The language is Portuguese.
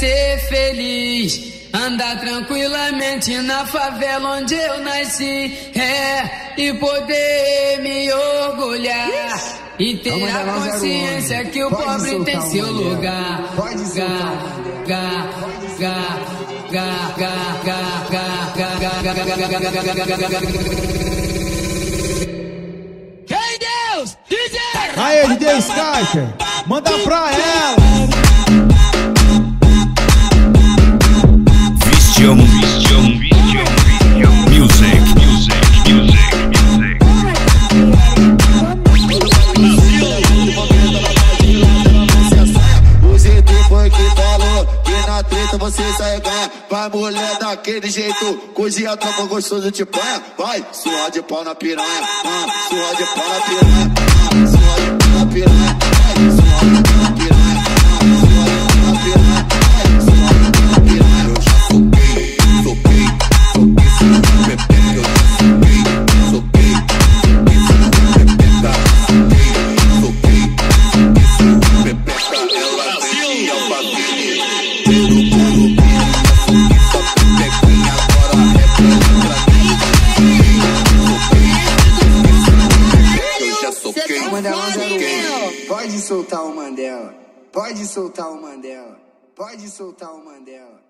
ser feliz. Andar tranquilamente na favela onde eu nasci, é, e poder me orgulhar. E ter a consciência que o pobre tem seu lugar. Pode soltar. Gá, gá, gá, gá, gá, gá, gá, gá, gá, gá, gá, gá, gá, gá, gá, gá, gá, Ei Deus, DJ! Aí, DJ Skyper, manda pra ela. Treta você sai ganha. Vai mulher daquele jeito, cozinha tropa gostoso de panha. Vai, suor de pau na piranha, ah, suor de pau na piranha, já soquei, Mandela soquei. 01. Pode soltar o Mandela. Pode soltar o Mandela. Pode soltar o Mandela.